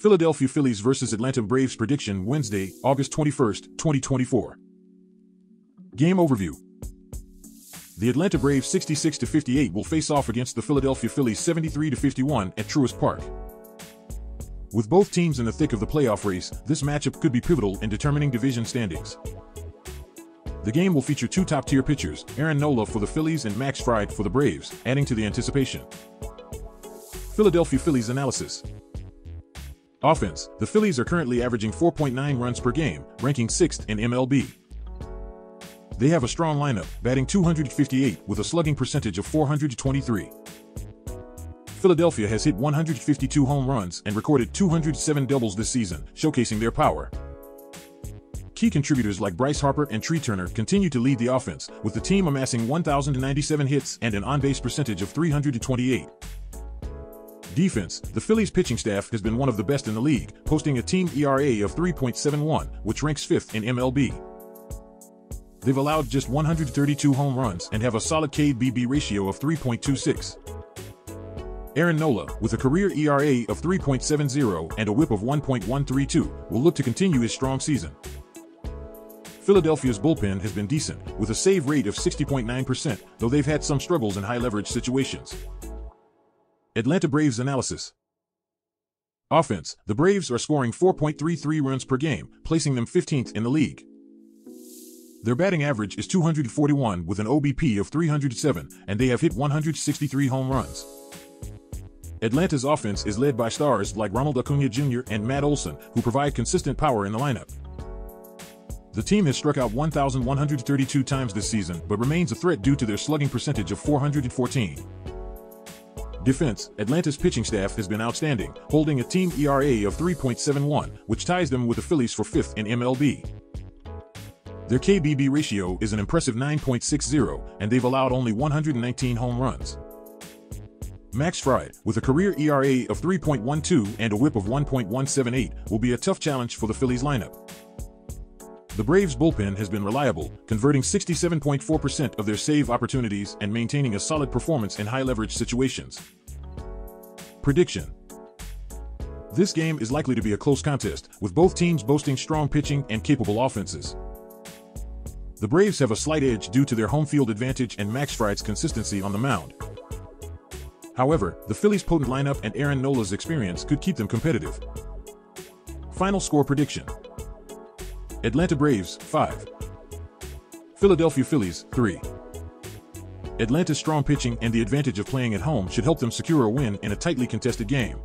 Philadelphia Phillies vs. Atlanta Braves prediction Wednesday, August 21st, 2024. Game overview. The Atlanta Braves 66-58 will face off against the Philadelphia Phillies 73-51 at Truist Park. With both teams in the thick of the playoff race, this matchup could be pivotal in determining division standings. The game will feature two top-tier pitchers, Aaron Nola for the Phillies and Max Fried for the Braves, adding to the anticipation. Philadelphia Phillies analysis. Offense, the Phillies are currently averaging 4.9 runs per game, ranking 6th in MLB. They have a strong lineup, batting 258 with a slugging percentage of 423. Philadelphia has hit 152 home runs and recorded 207 doubles this season, showcasing their power. Key contributors like Bryce Harper and Trea Turner continue to lead the offense, with the team amassing 1,097 hits and an on-base percentage of 328. Defense, the Phillies pitching staff has been one of the best in the league, posting a team ERA of 3.71, which ranks fifth in MLB. They've allowed just 132 home runs and have a solid KBB ratio of 3.26. Aaron Nola, with a career ERA of 3.70 and a whip of 1.132, will look to continue his strong season. Philadelphia's bullpen has been decent, with a save rate of 60.9%, though they've had some struggles in high-leverage situations. Atlanta Braves analysis. Offense, the Braves are scoring 4.33 runs per game, placing them 15th in the league. Their batting average is 241 with an OBP of 307, and they have hit 163 home runs. Atlanta's offense is led by stars like Ronald Acuna Jr. and Matt Olson, who provide consistent power in the lineup. The team has struck out 1,132 times this season, but remains a threat due to their slugging percentage of 414. Defense, Atlanta's pitching staff has been outstanding, holding a team ERA of 3.71, which ties them with the Phillies for fifth in MLB. Their KBB ratio is an impressive 9.60, and they've allowed only 119 home runs. Max Fried, with a career ERA of 3.12 and a whip of 1.178, will be a tough challenge for the Phillies lineup. The Braves bullpen has been reliable, converting 67.4% of their save opportunities and maintaining a solid performance in high-leverage situations. Prediction This game is likely to be a close contest, with both teams boasting strong pitching and capable offenses. The Braves have a slight edge due to their home field advantage and Max Fried's consistency on the mound. However, the Phillies' potent lineup and Aaron Nola's experience could keep them competitive. Final score prediction Atlanta Braves, 5. Philadelphia Phillies, 3. Atlanta's strong pitching and the advantage of playing at home should help them secure a win in a tightly contested game.